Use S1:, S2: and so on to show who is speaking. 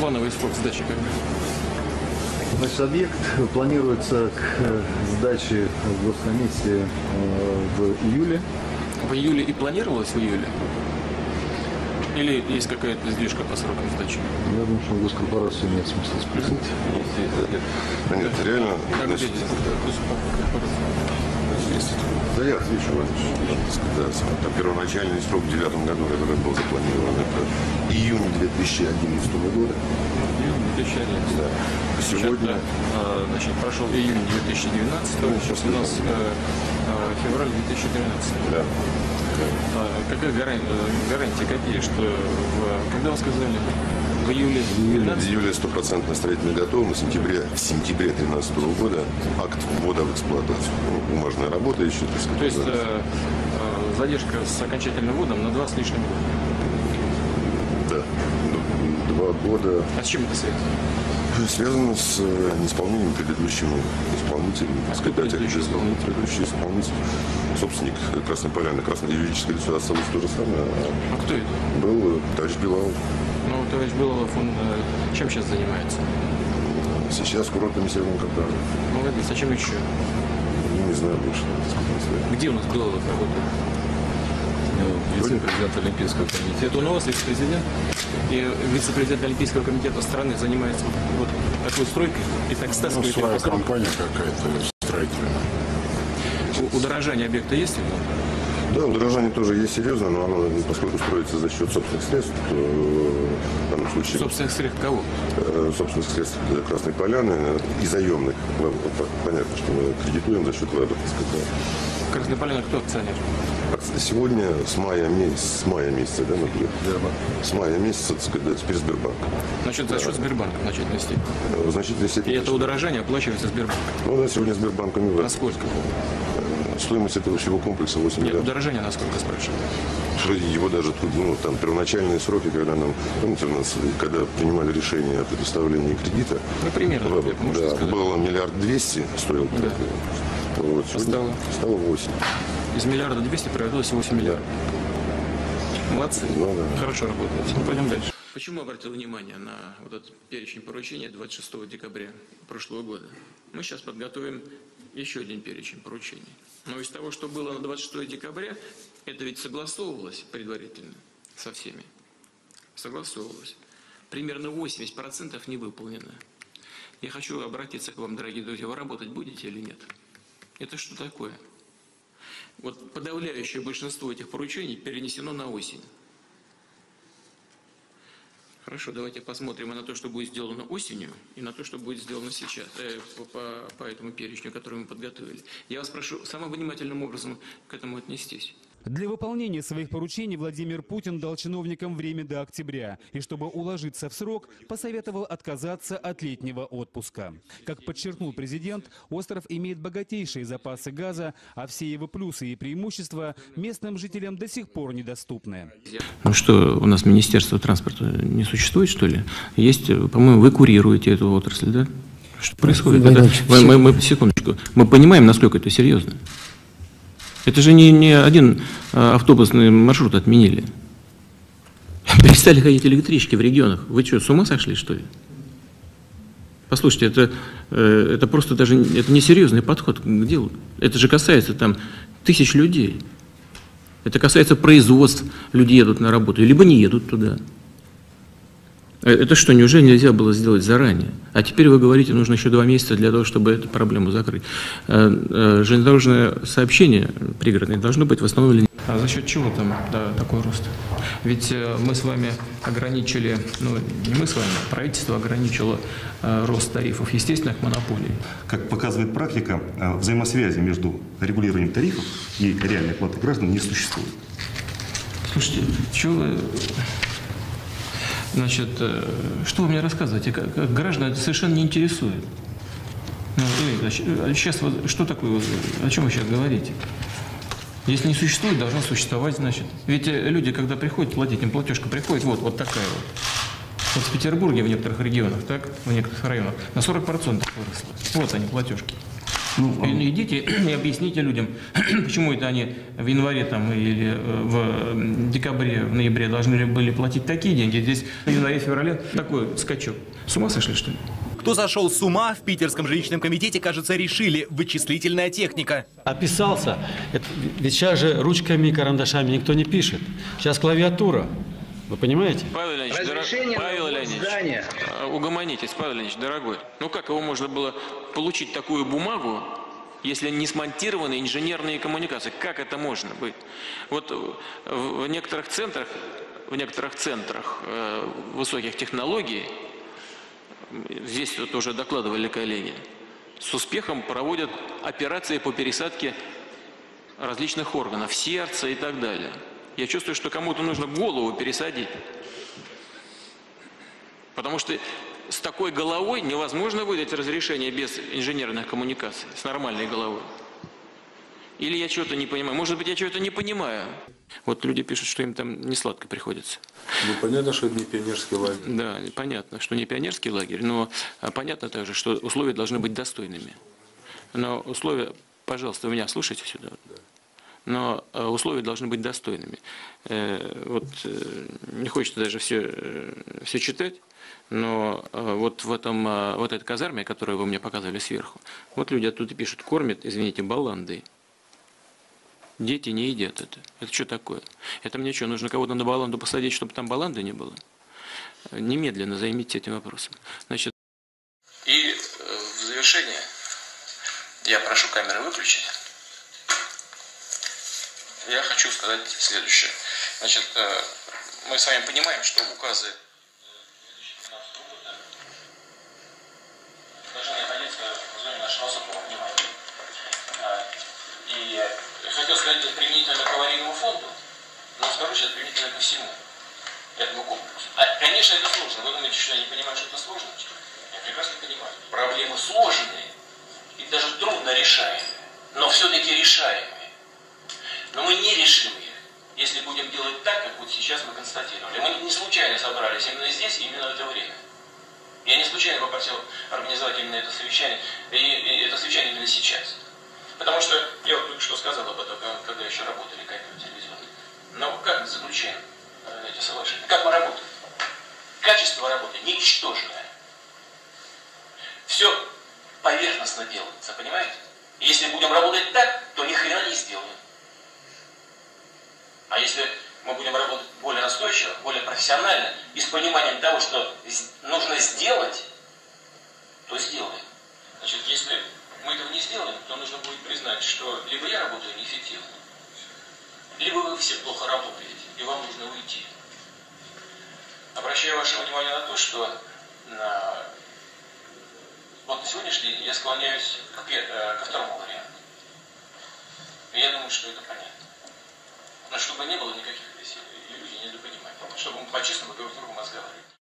S1: плановый срок сдачи когда?
S2: Значит, объект планируется к э, сдаче в госкомиссии э, в июле.
S1: В июле и планировалось в июле? Или есть какая-то сдвижка по срокам сдачи?
S2: Я думаю, что в госкорпорацию нет смысла спросить.
S3: Да нет, реально,
S1: Как
S3: значит,
S1: здесь?
S3: Есть. Да я отвечу. Да, там первоначальный срок в девятом году, который был запланирован, это июнь 2011 года.
S1: Июнь 2011.
S3: Да. Сегодня,
S1: Э, значит, прошел июнь 2019, сейчас у нас э, э, февраль 2013.
S3: да,
S1: А какая гарантия, гарантия какие, что когда вы сказали? В июле
S3: в
S1: 2012?
S3: июле стопроцентная строительная готовность, в сентябре, в сентябре 2013 года акт ввода в эксплуатацию. Ну, бумажная работа еще, так сказать.
S1: То есть э, э, задержка с окончательным вводом на два с лишним года.
S3: Да. Ну, Два года
S1: А с чем это связано?
S3: связано с э, неисполнением предыдущими исполнителями.
S1: А предыдущий исполнитель?
S3: Предыдущий исполнитель. Собственник Красной Поляны, Красное юридическое лицо осталось то же самое. а
S1: А кто это?
S3: Был э, товарищ Белал.
S1: Ну, товарищ Белолов, он чем сейчас занимается?
S3: Сейчас курортными северным Кавказа.
S1: Молодец, а чем еще?
S3: Ну, не знаю больше.
S1: Где у нас Белолов работает?
S2: Вице-президент Олимпийского комитета.
S1: Это у нас вице-президент. И вице-президент Олимпийского комитета страны занимается вот, такой стройкой и так
S4: Ну,
S1: стаскивает их
S4: своя компания какая-то строительная.
S1: Удорожание объекта есть?
S3: Да, удорожание тоже есть серьезно, но оно, поскольку строится за счет собственных средств, то э, в данном случае
S1: Собственных средств кого?
S3: э, собственных средств Красной Поляны э, и заемных. Понятно, что мы кредитуем за счет ВЭБа, так сказать.
S1: Красная Поляна кто акционер?
S3: Сегодня с мая, месяца, с мая месяца, да, например? С мая месяца, так сказать, теперь Сбербанк.
S1: Значит, за счет Сбербанка в значительной степени.
S3: Э, В значительной
S1: И это удорожание оплачивается Сбербанком.
S3: Ну да, сегодня Сбербанком и
S1: На
S3: в
S1: сколько?
S3: Стоимость этого всего комплекса 8
S1: Нет,
S3: миллиардов.
S1: удорожание на сколько спрашиваю?
S3: Что Его даже тут, ну, там первоначальные сроки, когда нам, помните, у нас, когда принимали решение о предоставлении кредита,
S1: Ну, примерно, можете
S3: да,
S1: сказать.
S3: было миллиард двести стоил.
S1: Да.
S3: Вот,
S1: стало?
S3: Стало 8.
S1: Из миллиарда 200 превратилось в 8 миллиардов. Молодцы.
S3: Ну, да.
S1: Хорошо работаете. Ну, пойдем дальше. Почему обратил внимание на вот этот перечень поручений 26 декабря прошлого года? Мы сейчас подготовим еще один перечень поручений. Но из того, что было на 26 декабря, это ведь согласовывалось предварительно со всеми. Согласовывалось. Примерно 80% не выполнено. Я хочу обратиться к вам, дорогие друзья. Вы работать будете или нет? Это что такое? Вот подавляющее большинство этих поручений перенесено на осень. Хорошо, давайте посмотрим на то, что будет сделано осенью, и на то, что будет сделано сейчас, э, по- по этому перечню, который мы подготовили. Я вас прошу самым внимательным образом к этому отнестись.
S5: Для выполнения своих поручений Владимир Путин дал чиновникам время до октября. И чтобы уложиться в срок, посоветовал отказаться от летнего отпуска. Как подчеркнул президент, остров имеет богатейшие запасы газа, а все его плюсы и преимущества местным жителям до сих пор недоступны.
S1: Ну что, у нас Министерство транспорта не существует, что ли? Есть, по-моему, вы курируете эту отрасль, да? Что происходит? Это- мы, мы- мы- секундочку. Мы понимаем, насколько это серьезно. Это же не, не один а, автобусный маршрут отменили. Перестали ходить электрички в регионах. Вы что, с ума сошли, что ли? Послушайте, это, э, это просто даже не- это несерьезный подход к делу. Это же касается там тысяч людей. Это касается производств. Люди едут на работу, либо не едут туда. Э, Это что, неужели нельзя было сделать заранее? А теперь вы говорите, нужно еще два месяца для того, чтобы эту проблему закрыть. Э, э, Железнодорожное сообщение пригородное должно быть восстановлено. А за счет чего там да, такой рост? Ведь мы с вами ограничили, ну не мы с вами, а правительство ограничило рост тарифов естественных монополий.
S6: Как показывает практика, взаимосвязи между регулированием тарифов и реальной оплатой граждан не существует.
S1: Слушайте, что вы... Значит, э, что вы мне рассказываете? Граждан это совершенно не интересует. Ну, а щ- а сейчас вот что такое? О чем вы сейчас говорите? Если не существует, должно существовать, значит. Ведь э, люди, когда приходят платить, им платежка приходит, вот, вот такая вот. Вот в Петербурге, в некоторых регионах, так, в некоторых районах, на 40% выросла. Вот они, платежки.
S6: Ну,
S1: Идите и объясните людям, почему это они в январе там, или э, в декабре, в ноябре должны были платить такие деньги, здесь в январе-феврале такой скачок. С ума сошли, что ли?
S7: Кто сошел с ума, в Питерском жилищном комитете, кажется, решили – вычислительная техника.
S8: Описался. Это, ведь сейчас же ручками и карандашами никто не пишет. Сейчас клавиатура. Вы понимаете?
S1: Павел Леонидович,
S9: Разрешение
S1: дорог- Павел Леонидович, а, угомонитесь, Павел Леонидович, дорогой. Ну как его можно было получить такую бумагу, если не смонтированы инженерные коммуникации? Как это можно быть? Вот э, в некоторых центрах, в некоторых центрах э, высоких технологий, здесь вот уже докладывали коллеги, с успехом проводят операции по пересадке различных органов, сердца и так далее. Я чувствую, что кому-то нужно голову пересадить. Потому что с такой головой невозможно выдать разрешение без инженерных коммуникаций, с нормальной головой. Или я чего-то не понимаю. Может быть, я чего-то не понимаю. Вот люди пишут, что им там не сладко приходится.
S2: Ну, понятно, что это не пионерский лагерь.
S1: Да, понятно, что не пионерский лагерь, но а, понятно также, что условия должны быть достойными. Но условия, пожалуйста, вы меня слушайте сюда. Но э, условия должны быть достойными. Э, Вот э, не хочется даже все, все читать, но вот в этом, вот этой казарме, которую вы мне показывали сверху, вот люди оттуда пишут, кормят, извините, баландой. Дети не едят это. Это что такое? Это мне что, нужно кого-то на баланду посадить, чтобы там баланды не было? Немедленно займитесь этим вопросом. Значит, и в завершение я прошу камеры выключить. Я хочу сказать следующее. Значит, э, мы с вами понимаем, что указы особого внимания. А, И хотел сказать применительно к аварийному фонду, но скажу сейчас применительно ко всему этому комплексу. А, конечно, это сложно. Вы думаете, что я не понимаю, что это сложно? Я прекрасно понимаю. Проблемы сложные и даже трудно решаемые, но все-таки решаемые. Но мы не решим их, если будем делать так, как вот сейчас мы констатировали. Мы не случайно собрались именно здесь именно в это время. Я не случайно попросил организовать именно это совещание, и, и это совещание именно сейчас. Потому что я вот только что сказал об этом, когда- когда еще работали камеры телевизионные. Но как мы заключаем э, эти соглашения? Как мы работаем? Качество работы ничтожное. Все поверхностно делается, понимаете? Если будем работать так, то ни хрена не сделаем. А если мы будем работать более настойчиво, более профессионально и с пониманием того, что нужно сделать, то сделаем. Значит, если мы этого не сделаем, то нужно будет признать, что либо я работаю неэффективно, либо вы все плохо работаете, и вам нужно уйти. Обращаю ваше внимание на то, что на... вот на сегодняшний день я склоняюсь к э, ко второму варианту. И я думаю, что это понятно. Но чтобы не было никаких здесь иллюзий, недопониманий. Чтобы мы по-честному друг с другом разговаривали.